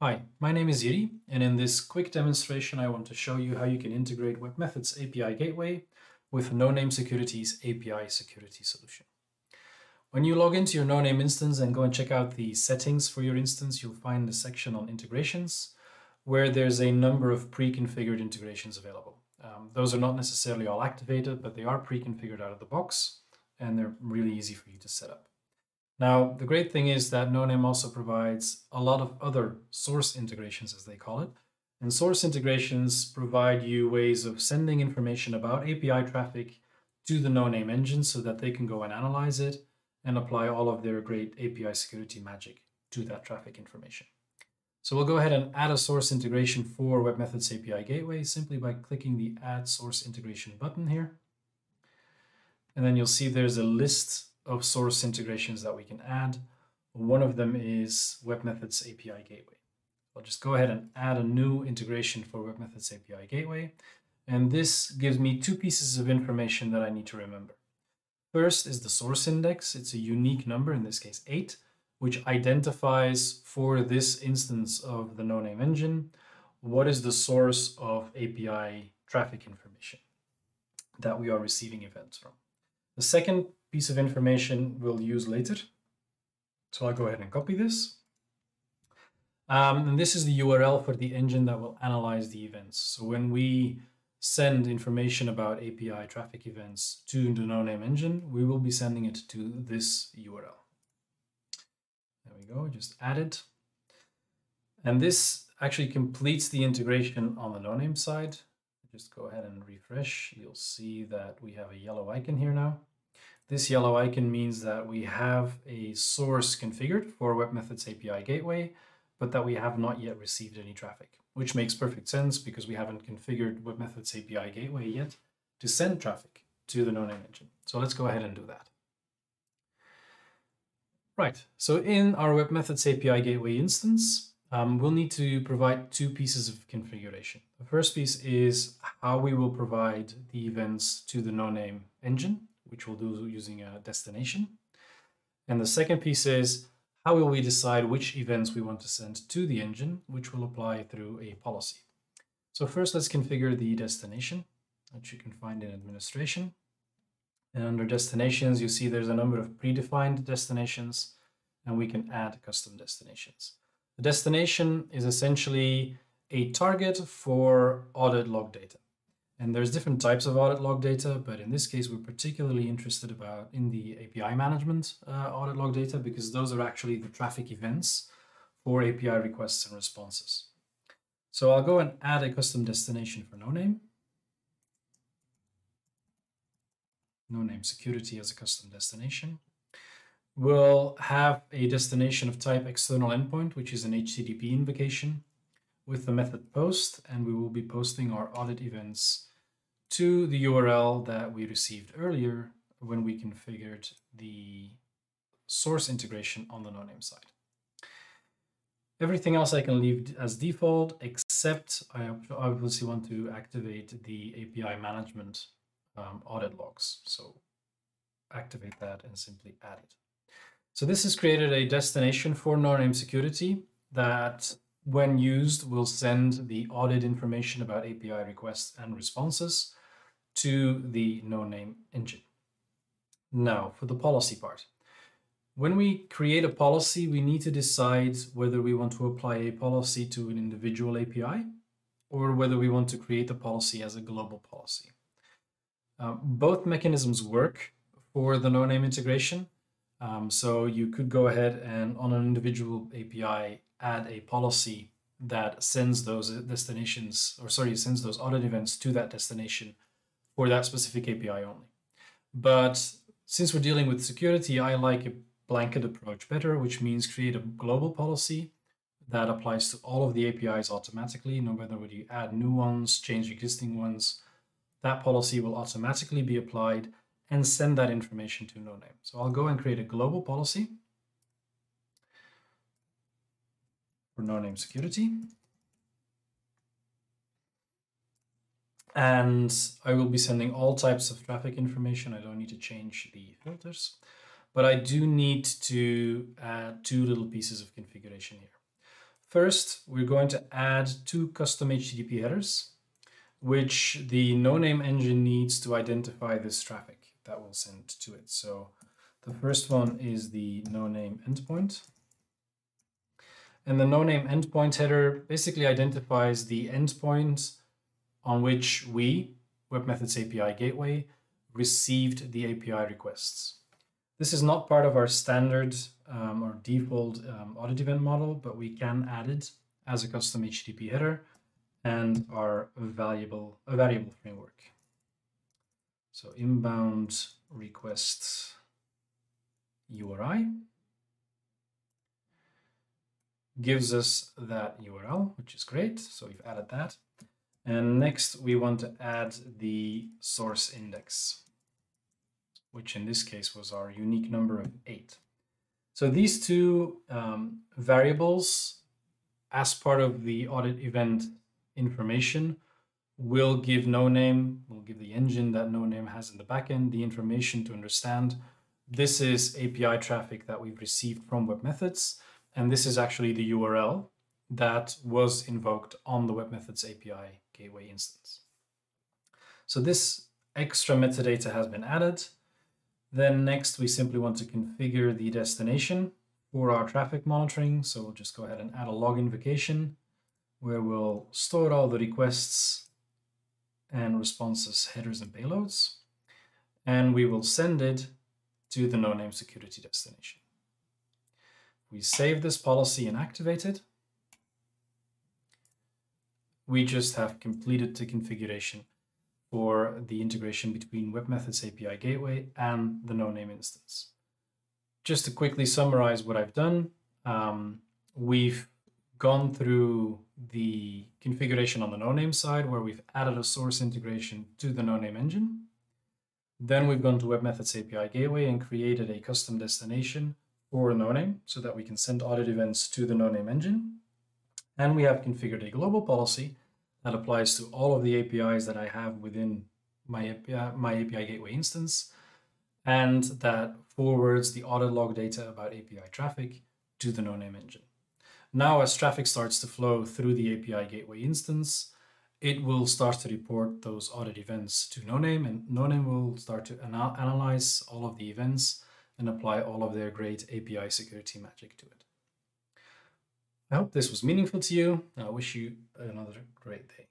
Hi, my name is Jiri, and in this quick demonstration, I want to show you how you can integrate webMethods API Gateway with NoName Security's API Security solution. When you log into your NoName instance and go and check out the settings for your instance, you'll find a section on integrations where there's a number of pre-configured integrations available. Um, those are not necessarily all activated, but they are pre-configured out of the box, and they're really easy for you to set up. Now, the great thing is that NoName also provides a lot of other source integrations, as they call it. And source integrations provide you ways of sending information about API traffic to the NoName engine so that they can go and analyze it and apply all of their great API security magic to that traffic information. So we'll go ahead and add a source integration for webmethods API Gateway simply by clicking the Add Source Integration button here. And then you'll see there's a list of source integrations that we can add. One of them is webmethods API Gateway. I'll just go ahead and add a new integration for webmethods API Gateway. And this gives me two pieces of information that I need to remember. First is the source index. It's a unique number, in this case 8, which identifies for this instance of the NoName engine what is the source of API traffic information that we are receiving events from. The second piece of information we'll use later. So I'll go ahead and copy this. Um, and this is the URL for the engine that will analyze the events. So when we send information about API traffic events to the NoName engine, we will be sending it to this URL. There we go, just add it. And this actually completes the integration on the NoName side. Just go ahead and refresh. You'll see that we have a yellow icon here now. This yellow icon means that we have a source configured for webmethods API gateway, but that we have not yet received any traffic, which makes perfect sense because we haven't configured webmethods API gateway yet to send traffic to the NoName engine. So let's go ahead and do that. Right, so in our webmethods API gateway instance, um, we'll need to provide two pieces of configuration. The first piece is how we will provide the events to the NoName engine which we'll do using a destination. And the second piece is how will we decide which events we want to send to the engine, which will apply through a policy. So first, let's configure the destination, which you can find in administration. And under destinations, you see there's a number of predefined destinations, and we can add custom destinations. The destination is essentially a target for audit log data. And there's different types of audit log data, but in this case, we're particularly interested about in the API management uh, audit log data because those are actually the traffic events for API requests and responses. So I'll go and add a custom destination for NoName. NoName security as a custom destination. We'll have a destination of type external endpoint, which is an HTTP invocation with the method post, and we will be posting our audit events to the URL that we received earlier when we configured the source integration on the NoName side. Everything else I can leave as default, except I obviously want to activate the API management um, audit logs. So activate that and simply add it. So this has created a destination for NoName security that when used will send the audit information about API requests and responses to the no-name engine. Now, for the policy part. When we create a policy, we need to decide whether we want to apply a policy to an individual API or whether we want to create the policy as a global policy. Um, both mechanisms work for the no-name integration. Um, so you could go ahead and on an individual API add a policy that sends those destinations, or sorry, sends those audit events to that destination for that specific API only. But since we're dealing with security, I like a blanket approach better, which means create a global policy that applies to all of the APIs automatically, no matter whether you add new ones, change existing ones, that policy will automatically be applied and send that information to NoName. So I'll go and create a global policy for NoName security. And I will be sending all types of traffic information. I don't need to change the filters, but I do need to add two little pieces of configuration here. First, we're going to add two custom HTTP headers, which the no-name engine needs to identify this traffic that we'll send to it. So the first one is the no-name endpoint. And the no-name endpoint header basically identifies the endpoint on which we, WebMethods API Gateway, received the API requests. This is not part of our standard um, or default um, audit event model, but we can add it as a custom HTTP header and our valuable, a variable framework. So inbound request URI gives us that URL, which is great. So we've added that. And next we want to add the source index, which in this case was our unique number of eight. So these two um, variables as part of the audit event information will give Noname, will give the engine that Noname has in the backend the information to understand this is API traffic that we've received from webMethods and this is actually the URL that was invoked on the webMethods API gateway instance. So this extra metadata has been added. Then next, we simply want to configure the destination for our traffic monitoring. So we'll just go ahead and add a log invocation where we'll store all the requests and responses, headers and payloads. And we will send it to the no-name security destination. We save this policy and activate it. We just have completed the configuration for the integration between webmethods API Gateway and the no-name instance. Just to quickly summarize what I've done, um, we've gone through the configuration on the no-name side where we've added a source integration to the no-name engine. Then we've gone to webmethods API Gateway and created a custom destination for no-name so that we can send audit events to the no-name engine. And we have configured a global policy that applies to all of the APIs that I have within my API, my API Gateway instance, and that forwards the audit log data about API traffic to the no-name engine. Now, as traffic starts to flow through the API Gateway instance, it will start to report those audit events to no-name, and no-name will start to anal analyze all of the events and apply all of their great API security magic to it. I hope this was meaningful to you. I wish you another great day.